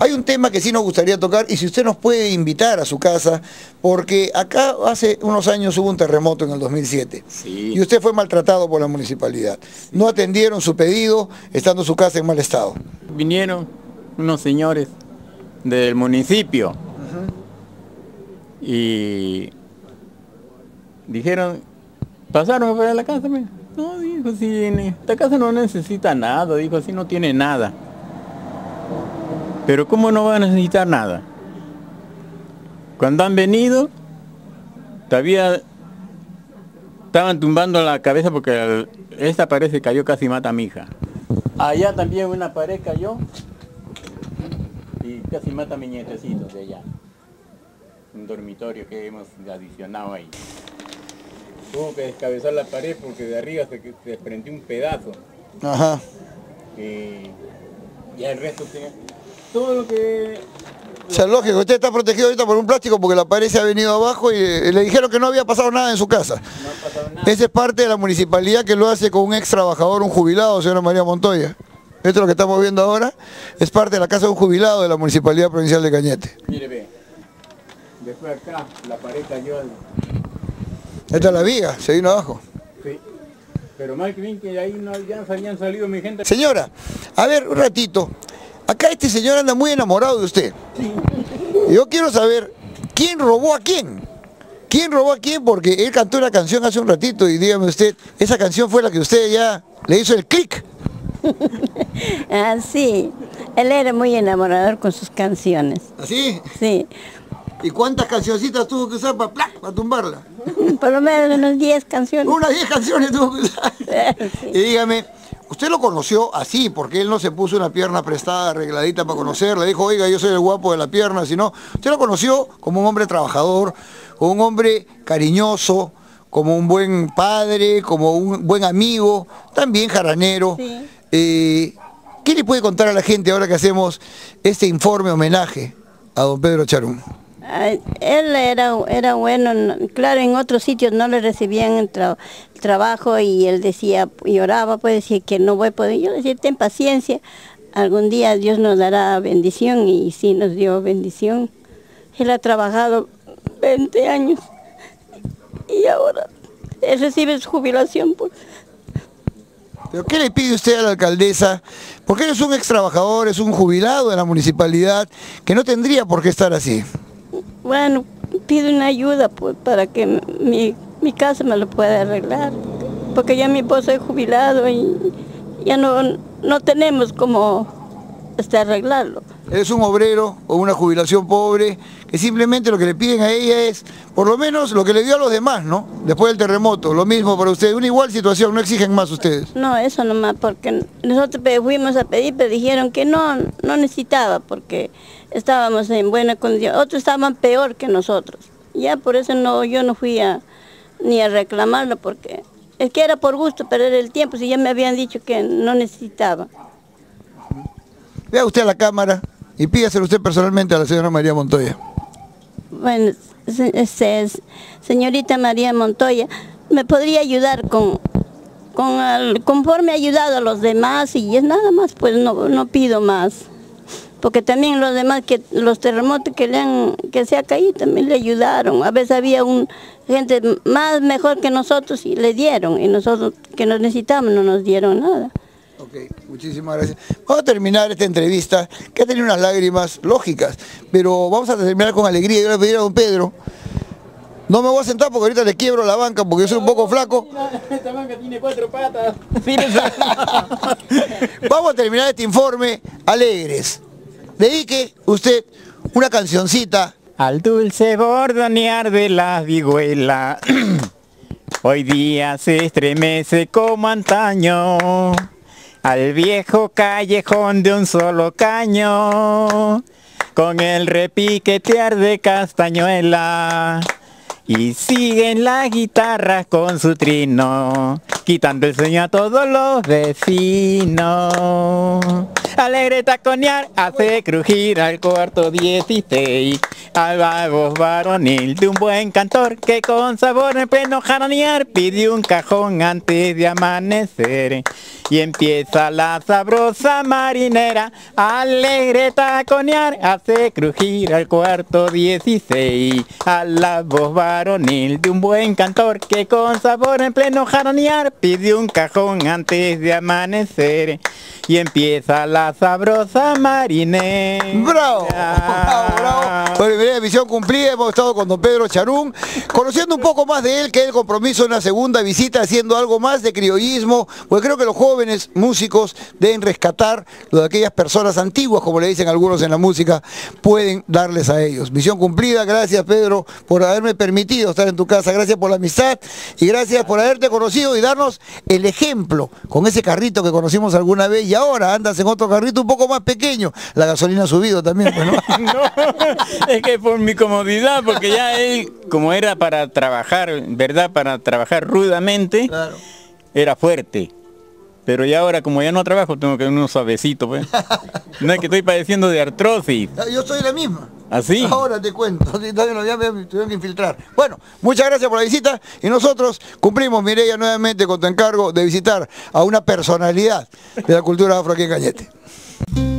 Hay un tema que sí nos gustaría tocar y si usted nos puede invitar a su casa, porque acá hace unos años hubo un terremoto en el 2007 Sí. y usted fue maltratado por la municipalidad. No atendieron su pedido estando su casa en mal estado. Vinieron unos señores del municipio y dijeron, pasaron para la casa. mira. Si esta casa no necesita nada, dijo, así no tiene nada. Pero ¿cómo no va a necesitar nada? Cuando han venido, todavía estaban tumbando la cabeza porque esta pared se cayó casi mata a mi hija. Allá también una pared cayó y casi mata a mi nietecito de allá. Un dormitorio que hemos adicionado ahí. Tuvo que descabezar la pared porque de arriba se, se desprendió un pedazo. Ajá. Y ya el resto tiene... Todo lo que... O sea, lógico, usted está protegido ahorita por un plástico porque la pared se ha venido abajo y le dijeron que no había pasado nada en su casa. No ha pasado nada. Esa es parte de la municipalidad que lo hace con un ex trabajador, un jubilado, señora María Montoya. Esto es lo que estamos viendo ahora, es parte de la casa de un jubilado de la Municipalidad Provincial de Cañete. Mire, ve. Después acá, la pared cayó al... Esta es la viga, se vino abajo. Sí. Pero más que bien que ahí no, ya habían salido mi gente. Señora, a ver, un ratito. Acá este señor anda muy enamorado de usted. Yo quiero saber, ¿quién robó a quién? ¿Quién robó a quién? Porque él cantó una canción hace un ratito y dígame usted, esa canción fue la que usted ya le hizo el clic. Ah, sí. Él era muy enamorador con sus canciones. ¿Así? Sí. ¿Y cuántas cancioncitas tuvo que usar para, para tumbarla? Por lo menos unos 10 canciones. Unas 10 canciones tuvo que usar. Sí. Y dígame, usted lo conoció así, porque él no se puso una pierna prestada, arregladita para conocerla, dijo, oiga, yo soy el guapo de la pierna, sino, usted lo conoció como un hombre trabajador, como un hombre cariñoso, como un buen padre, como un buen amigo, también jaranero. Sí. Eh, ¿Qué le puede contar a la gente ahora que hacemos este informe homenaje a don Pedro Charum? Él era, bueno, no- claro, en otros sitios no le recibían el, tra- el trabajo y él decía, lloraba, pues decía que no voy a poder. Yo decía, ten paciencia, algún día Dios nos dará bendición y sí nos dio bendición. Él ha trabajado 20 años y ahora él recibe su jubilación. Pues. ¿Pero qué le pide usted a la alcaldesa? Porque él es un ex trabajador, es un jubilado de la municipalidad, que no tendría por qué estar así. Bueno, pido una ayuda pues, para que mi, mi casa me lo pueda arreglar, porque ya mi esposo es jubilado y ya no, no tenemos cómo este, arreglarlo. Es un obrero o una jubilación pobre, que simplemente lo que le piden a ella es, por lo menos lo que le dio a los demás, ¿no? Después del terremoto, lo mismo para ustedes, una igual situación, no exigen más ustedes. No, eso nomás, porque nosotros fuimos a pedir, pero dijeron que no, no necesitaba, porque estábamos en buena condición. Otros estaban peor que nosotros. Ya por eso no, yo no fui a, ni a reclamarlo, porque es que era por gusto perder el tiempo, si ya me habían dicho que no necesitaba. Vea usted a la cámara y pídaselo usted personalmente a la señora María Montoya. Bueno, se- señorita María Montoya, ¿me podría ayudar con, con conforme ha ayudado a los demás y es nada más, pues no, no pido más. Porque también los demás, que los terremotos que le han, que se ha caído también le ayudaron. A veces había un, gente más mejor que nosotros y le dieron. Y nosotros que nos necesitamos no nos dieron nada. Ok, muchísimas gracias. Vamos a terminar esta entrevista, que ha tenido unas lágrimas lógicas, pero vamos a terminar con alegría. Yo le voy a pedir a don Pedro, no me voy a sentar porque ahorita le quiebro la banca porque yo soy un poco flaco. Esta banca tiene cuatro patas. Vamos a terminar este informe alegres. Dedique usted una cancioncita. Al dulce bordonear de la vihuela, hoy día se estremece como antaño, al viejo callejón de un solo caño, con el repiquetear de castañuela, y siguen las guitarras con su trino, quitando el sueño a todos los vecinos. alegre taconear, hace crujir al cuarto 16. Al vago varonil de un buen cantor que con sabor en pleno jaranear pide un cajón antes de amanecer. Y empieza la sabrosa marinera, alegre taconear, hace crujir al cuarto 16. A la voz varonil de un buen cantor que con sabor en pleno jaranear pide un cajón antes de amanecer. Y empieza la sabrosa marinera. ¡Bravo! ¡Bravo, bravo! Mira, misión cumplida, hemos estado con don Pedro Charún, conociendo un poco más de él, que el compromiso en la segunda visita, haciendo algo más de criollismo, porque creo que los jóvenes músicos deben rescatar lo de aquellas personas antiguas, como le dicen algunos en la música, pueden darles a ellos. Misión cumplida, gracias Pedro por haberme permitido estar en tu casa, gracias por la amistad y gracias por haberte conocido y darnos el ejemplo con ese carrito que conocimos alguna vez y ahora andas en otro carrito un poco más pequeño, la gasolina ha subido también, pues, no, es que por mi comodidad, porque ya él, como era para trabajar, ¿verdad? Para trabajar rudamente, Claro. era fuerte. Pero ya ahora, como ya no trabajo, tengo que uno suavecito, pues. No es que estoy padeciendo de artrosis. Yo soy la misma. ¿Así? Ahora te cuento, todavía me tuvieron que infiltrar. Bueno, muchas gracias por la visita y nosotros cumplimos, Mireya, nuevamente con tu encargo de visitar a una personalidad de la cultura afro aquí en Cañete.